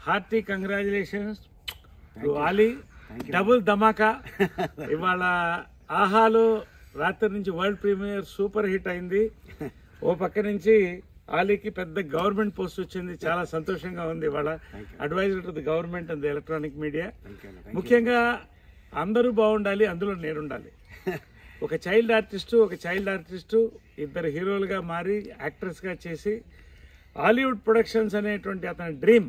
Hearty congratulations to Ali double ధమాకా. ఇవాళ ఆహాలో రాత్రి నుంచి వరల్డ్ ప్రీమియర్ సూపర్ హిట్ అయింది. ఓ పక్క నుంచి ఆలీకి పెద్ద గవర్నమెంట్ పోస్ట్ వచ్చింది. చాలా సంతోషంగా ఉంది ఇవాళ. Advisor to the government and the electronic media ముఖ్యంగా అందరూ బాగుండాలి అందులో నేను ఉండాలి ఒక చైల్డ్ ఆర్టిస్టు ఒక చైల్డ్ ఆర్టిస్టు ఇద్దరు హీరోలుగా మారి యాక్ట్రెస్గా చేసి హాలీవుడ్ ప్రొడక్షన్స్ అనేటువంటి అతని డ్రీమ్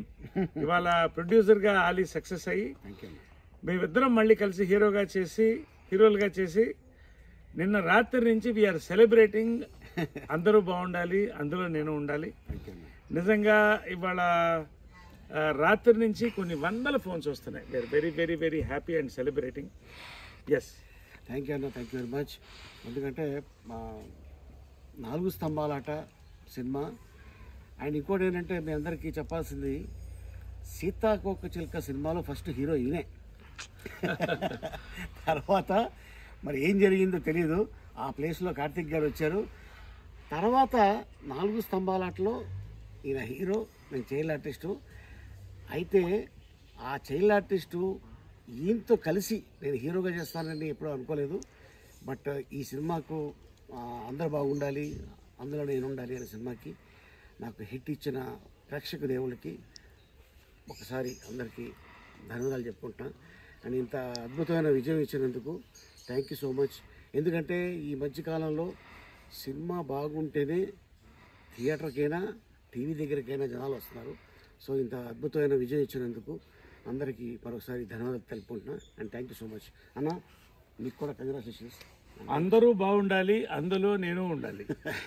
ఇవాళ ప్రొడ్యూసర్గా ఆలీ సక్సెస్ అయ్యి మేమిద్దరం మళ్ళీ కలిసి హీరోగా చేసి హీరోలుగా చేసి నిన్న రాత్రి నుంచి వీఆర్ సెలబ్రేటింగ్ అందరూ బాగుండాలి అందులో నేను ఉండాలి. నిజంగా ఇవాళ రాత్రి నుంచి కొన్ని వందల ఫోన్స్ వస్తున్నాయి. We're very very very happy and celebrating yes thank you అన్న థ్యాంక్ యూ వెరీ మచ్ ఎందుకంటే మా నాలుగు స్తంభాలాట సినిమా. అండ్ ఇంకోటి ఏంటంటే మీ అందరికీ చెప్పాల్సింది సీతాకోక చిలుక సినిమాలో ఫస్ట్ హీరో ఈయనే. తర్వాత మరి ఏం జరిగిందో తెలియదు ఆ ప్లేస్లో కార్తిక్ గారు వచ్చారు. తర్వాత నాలుగు స్తంభాలాటలో ఈయన హీరో నేను చైల్డ్ ఆర్టిస్టు. అయితే ఆ చైల్డ్ ఆర్టిస్టు ఈయనతో కలిసి నేను హీరోగా చేస్తానని ఎప్పుడూ అనుకోలేదు. బట్ ఈ సినిమాకు అందరు బాగుండాలి అందులో నేను ఉండాలి అనే సినిమాకి నాకు హిట్ ఇచ్చిన ప్రేక్షక దేవుళ్ళకి ఒకసారి అందరికీ ధన్యవాదాలు చెప్పుకుంటున్నా. అండ్ ఇంత అద్భుతమైన విజయం ఇచ్చినందుకు థ్యాంక్ యూ సో మచ్ ఎందుకంటే ఈ మధ్యకాలంలో సినిమా బాగుంటేనే థియేటర్కైనా టీవీ దగ్గరికైనా జనాలు వస్తున్నారు. సో ఇంత అద్భుతమైన విజయం ఇచ్చినందుకు అందరికీ మరొకసారి ధన్యవాదాలు తెలుపుకుంటున్నా. And thank you so much అన్న మీకు కూడా కంగ్రాచులేషన్స్ అందరూ బాగుండాలి అందులో నేను ఉండాలి.